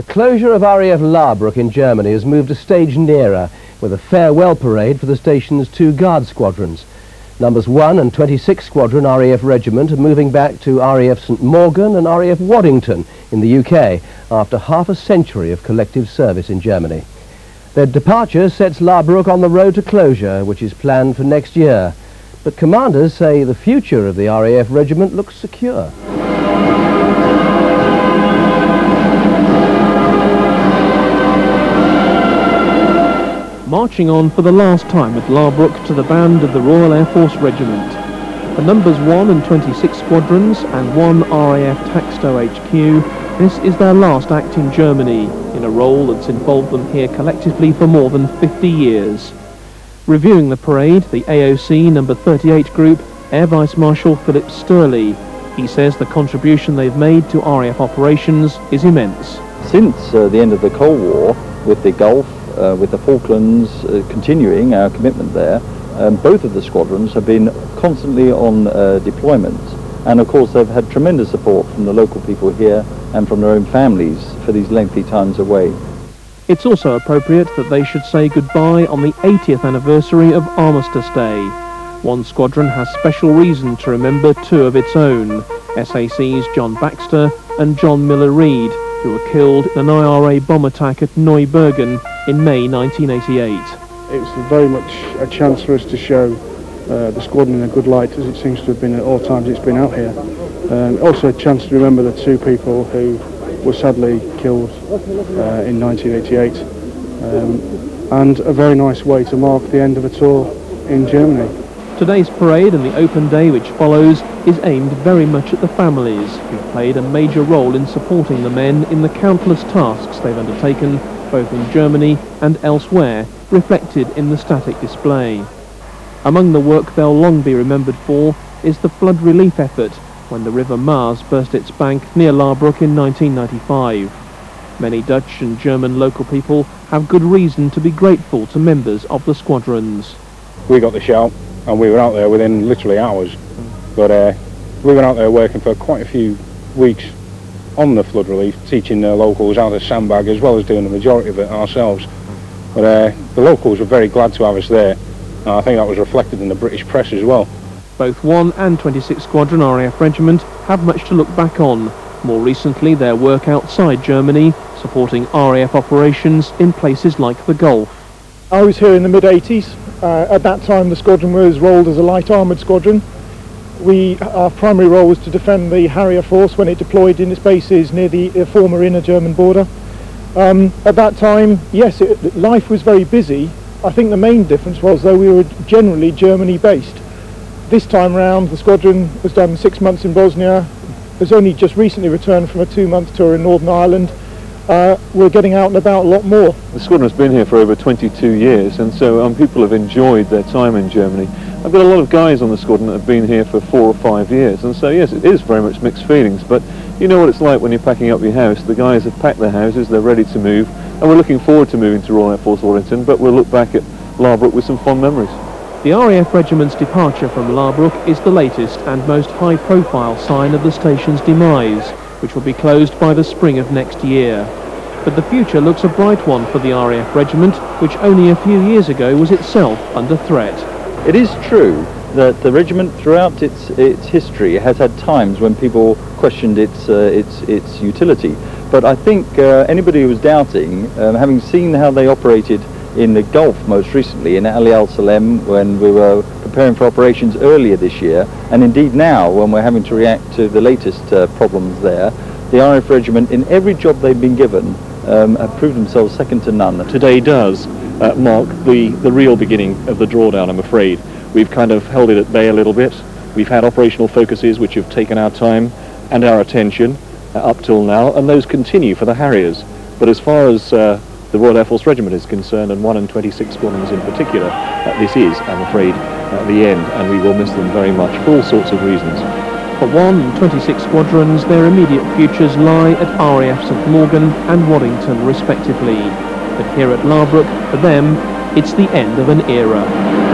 The closure of RAF Laarbruch in Germany has moved a stage nearer with a farewell parade for the station's two guard squadrons. Numbers 1 and 26 Squadron RAF Regiment are moving back to RAF St Mawgan and RAF Waddington in the UK after half a century of collective service in Germany. Their departure sets Laarbruch on the road to closure, which is planned for next year. But commanders say the future of the RAF Regiment looks secure. Marching on for the last time at Laarbruch to the band of the Royal Air Force Regiment. The numbers 1 and 26 squadrons and 1 RAF Taxto HQ, this is their last act in Germany, in a role that's involved them here collectively for more than 50 years. Reviewing the parade, the AOC number 38 group, Air Vice Marshal Philip Sturley. He says the contribution they've made to RAF operations is immense. Since uh, the end of the Cold War, with the Gulf uh, with the Falklands uh, continuing our commitment there, um, both of the squadrons have been constantly on uh, deployment. And of course they've had tremendous support from the local people here and from their own families for these lengthy times away. It's also appropriate that they should say goodbye on the 80th anniversary of Armistice Day. One squadron has special reason to remember two of its own, SAC's John Baxter and John Miller Reid, who were killed in an IRA bomb attack at Nieuw-Bergen in May 1988. It was very much a chance for us to show uh, the squadron in a good light as it seems to have been at all times it's been out here. Um, also a chance to remember the two people who were sadly killed uh, in 1988 um, and a very nice way to mark the end of a tour in Germany. Today's parade and the open day which follows is aimed very much at the families who've played a major role in supporting the men in the countless tasks they've undertaken both in Germany and elsewhere, reflected in the static display. Among the work they'll long be remembered for is the flood relief effort when the River Maas burst its bank near Laarbruch in 1995. Many Dutch and German local people have good reason to be grateful to members of the squadrons. We got the shout and we were out there within literally hours. But uh, we were out there working for quite a few weeks on the flood relief, teaching the locals how to sandbag as well as doing the majority of it ourselves. But uh, the locals were very glad to have us there. And I think that was reflected in the British press as well. Both 1 and 26 Squadron RAF Regiment have much to look back on. More recently, their work outside Germany, supporting RAF operations in places like the Gulf. I was here in the mid-80s. Uh, at that time, the squadron was rolled as a light armoured squadron we, our primary role was to defend the Harrier force when it deployed in its bases near the uh, former inner German border. Um, at that time, yes, it, life was very busy. I think the main difference was though we were generally Germany based. This time round, the squadron was done six months in Bosnia, has only just recently returned from a two-month tour in Northern Ireland. Uh, we're getting out and about a lot more. The squadron has been here for over 22 years, and so um, people have enjoyed their time in Germany. I've got a lot of guys on the squadron that have been here for four or five years, and so yes, it is very much mixed feelings, but you know what it's like when you're packing up your house. The guys have packed their houses, they're ready to move, and we're looking forward to moving to Royal Air Force Waddington, but we'll look back at Laarbruch with some fond memories. The RAF Regiment's departure from Laarbruch is the latest and most high-profile sign of the station's demise, which will be closed by the spring of next year. But the future looks a bright one for the RAF Regiment, which only a few years ago was itself under threat. It is true that the regiment throughout its its history has had times when people questioned its uh, its its utility. But I think uh, anybody who was doubting, um, having seen how they operated in the Gulf most recently in Ali Al Salem when we were preparing for operations earlier this year, and indeed now when we're having to react to the latest uh, problems there, the RAF regiment in every job they've been given um, have proved themselves second to none. Today does uh, mark the, the real beginning of the drawdown, I'm afraid. We've kind of held it at bay a little bit. We've had operational focuses which have taken our time and our attention uh, up till now, and those continue for the Harriers. But as far as uh, the Royal Air Force Regiment is concerned, and 1 and 26 squadrons in particular, uh, this is, I'm afraid, uh, the end, and we will miss them very much for all sorts of reasons. For 1 and 26 squadrons, their immediate futures lie at RAF St Mawgan and Waddington, respectively here at Laarbruch, for them, it's the end of an era.